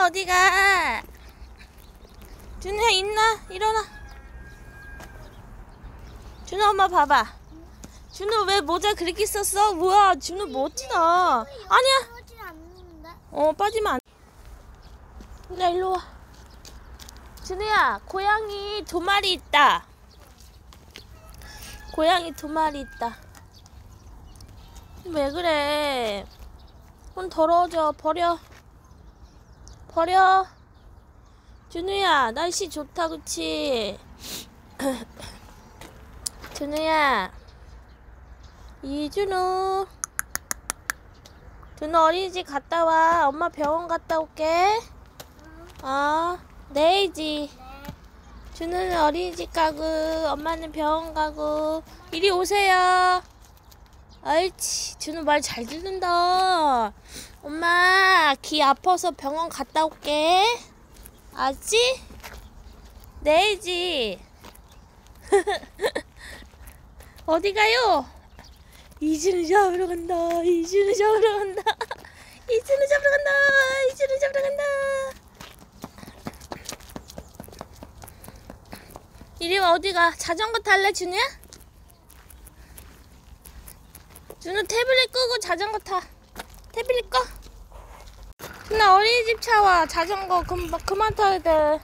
어디가? 준우야 있나? 일어나. 준우 엄마 봐봐. 준우 왜 모자 그렇게 썼어? 우와 준우 멋지다. 아니야. 어 빠지면 안. 준우야 일로 와. 준우야 고양이 두 마리 있다. 고양이 두 마리 있다. 왜 그래? 손 더러워져 버려. 버려. 준우야 날씨 좋다 그치? 준우야 이준우. 준우 어린이집 갔다 와. 엄마 병원 갔다 올게. 어 내일지. 준우는 어린이집 가고 엄마는 병원 가고. 이리 오세요 옳지 준우 말 잘 듣는다 엄마 귀 아파서 병원 갔다 올게 알지? 내일지 어디 가요? 이준우 잡으러 간다. 이준우 잡으러 간다. 이준우 잡으러 간다. 이준우 잡으러 간다. 이리 와 어디 가? 자전거 탈래 준우야? 준우 태블릿 끄고 자전거 타. 태블릿 꺼. 준우 어린이집 차 와. 자전거 금방 그만 타야 돼.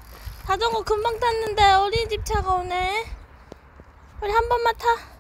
자전거 금방 탔는데 어린이집 차가 오네. 우리 한 번만 타.